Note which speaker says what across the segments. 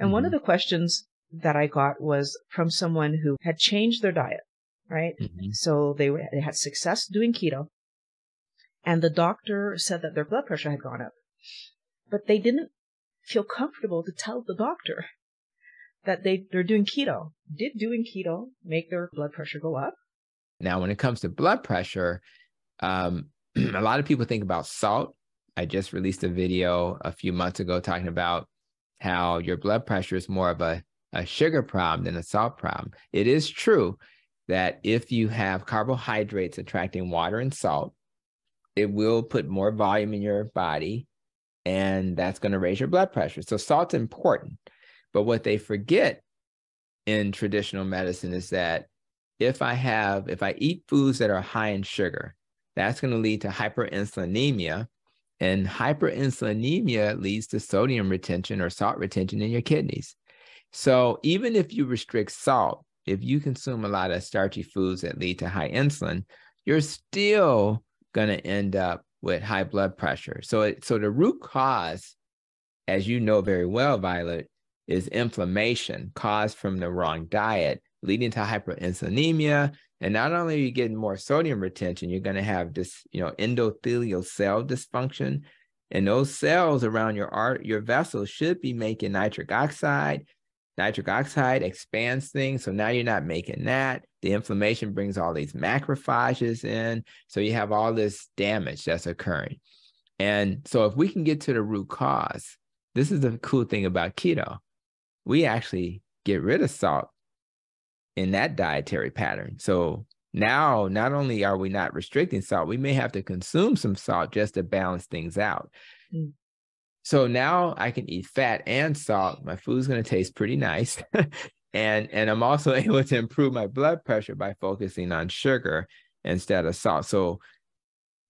Speaker 1: And mm-hmm. one of mm-hmm. the questions that I got was from someone who had changed their diet, right? Mm-hmm. So they, were, they had success doing keto. And the doctor said that their blood pressure had gone up. But they didn't feel comfortable to tell the doctor that they, they're doing keto. Did doing keto make their blood pressure go up?
Speaker 2: Now, when it comes to blood pressure, um, a lot of people think about salt. I just released a video a few months ago talking about how your blood pressure is more of a, a sugar problem than a salt problem. It is true that if you have carbohydrates attracting water and salt, it will put more volume in your body and that's going to raise your blood pressure. So salt's important. But what they forget in traditional medicine is that if I have, if I eat foods that are high in sugar, that's going to lead to hyperinsulinemia. And hyperinsulinemia leads to sodium retention or salt retention in your kidneys. So even if you restrict salt, if you consume a lot of starchy foods that lead to high insulin, you're still going to end up with high blood pressure. So, it, so the root cause, as you know very well, Violet, is inflammation caused from the wrong diet, leading to hyperinsulinemia. And not only are you getting more sodium retention, you're going to have this, you know, endothelial cell dysfunction. And those cells around your art, your vessels should be making nitric oxide. Nitric oxide expands things. So now you're not making that. The inflammation brings all these macrophages in. So you have all this damage that's occurring. And so if we can get to the root cause, this is the cool thing about keto we actually get rid of salt in that dietary pattern. So now, not only are we not restricting salt, we may have to consume some salt just to balance things out. Mm. So now I can eat fat and salt. My food's going to taste pretty nice. and and I'm also able to improve my blood pressure by focusing on sugar instead of salt. So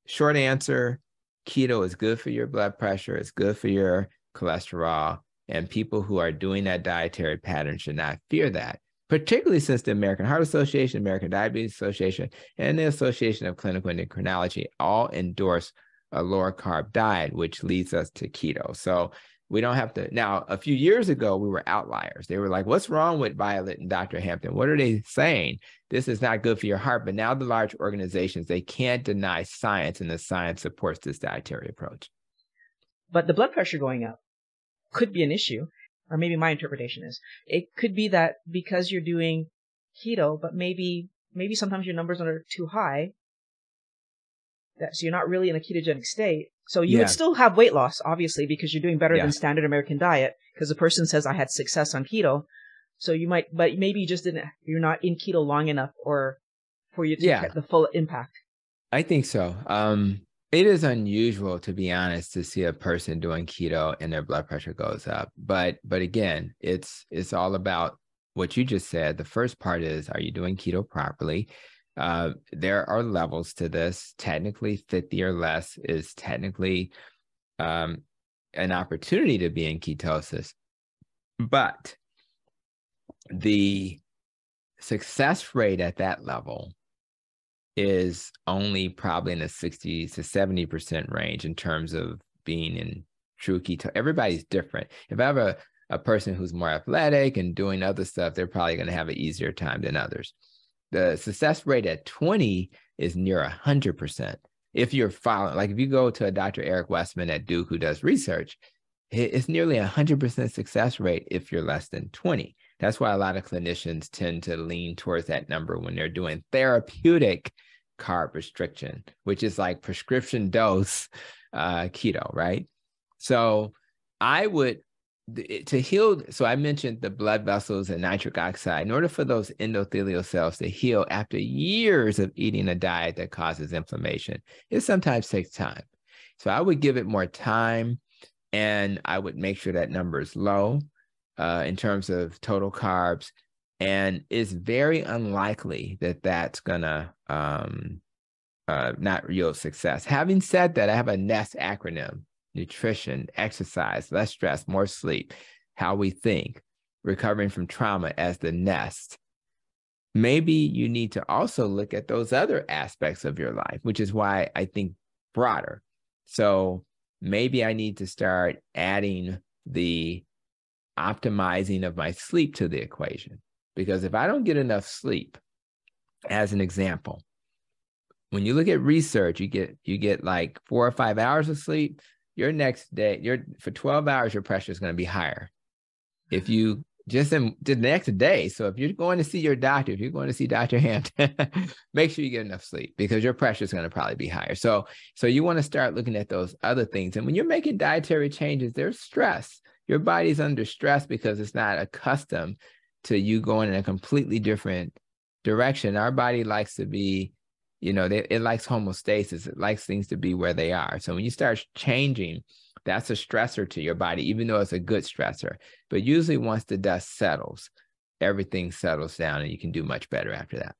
Speaker 2: short answer, keto is good for your blood pressure, it's good for your cholesterol, and people who are doing that dietary pattern should not fear that, particularly since the American Heart Association, American Diabetes Association, and the Association of Clinical Endocrinology all endorse a lower carb diet, which leads us to keto. So we don't have to. Now, a few years ago, we were outliers. They were like, what's wrong with Violet and Dr. Hampton? What are they saying? This is not good for your heart. But now the large organizations, they can't deny science, and the science supports this dietary approach.
Speaker 1: But the blood pressure going up, could be an issue, or maybe my interpretation is it could be that because you're doing keto, but maybe maybe sometimes your numbers are too high, that so you're not really in a ketogenic state. So you yeah. would still have weight loss, obviously, because you're doing better yeah. than standard American diet. Because the person says I had success on keto, so you might, but maybe you just didn't. You're not in keto long enough, or for you to yeah. get the full impact.
Speaker 2: I think so. Um, it is unusual to be honest to see a person doing keto and their blood pressure goes up but but again it's it's all about what you just said. The first part is are you doing keto properly? Uh, there are levels to this. Technically 50 or less is technically um, an opportunity to be in ketosis but the success rate at that level is only probably in the 60 to 70% range in terms of being in true keto. Everybody's different. If I have a, a person who's more athletic and doing other stuff, they're probably going to have an easier time than others. The success rate at 20 is near 100%. If you're following, like if you go to a Dr. Eric Westman at Duke who does research, it's nearly a 100% success rate if you're less than 20. That's why a lot of clinicians tend to lean towards that number when they're doing therapeutic carb restriction, which is like prescription dose uh, keto, right? So I would to heal. So I mentioned the blood vessels and nitric oxide. In order for those endothelial cells to heal after years of eating a diet that causes inflammation, it sometimes takes time. So I would give it more time, and I would make sure that number is low uh, in terms of total carbs. And it's very unlikely that that's to um, uh, not yield success. Having said that, I have a NEST acronym nutrition, exercise, less stress, more sleep, how we think, recovering from trauma as the nest. Maybe you need to also look at those other aspects of your life, which is why I think broader. So maybe I need to start adding the optimizing of my sleep to the equation. Because if I don't get enough sleep, as an example, when you look at research, you get you get like four or five hours of sleep. Your next day, your for 12 hours, your pressure is going to be higher. If you just in the next day. So if you're going to see your doctor, if you're going to see Dr. Hampton, make sure you get enough sleep because your pressure is going to probably be higher. So so you want to start looking at those other things. And when you're making dietary changes, there's stress. Your body's under stress because it's not accustomed to you going in a completely different direction. Our body likes to be, you know, they, it likes homeostasis. It likes things to be where they are. So when you start changing that's a stressor to your body, even though it's a good stressor. But usually, once the dust settles, everything settles down and you can do much better after that.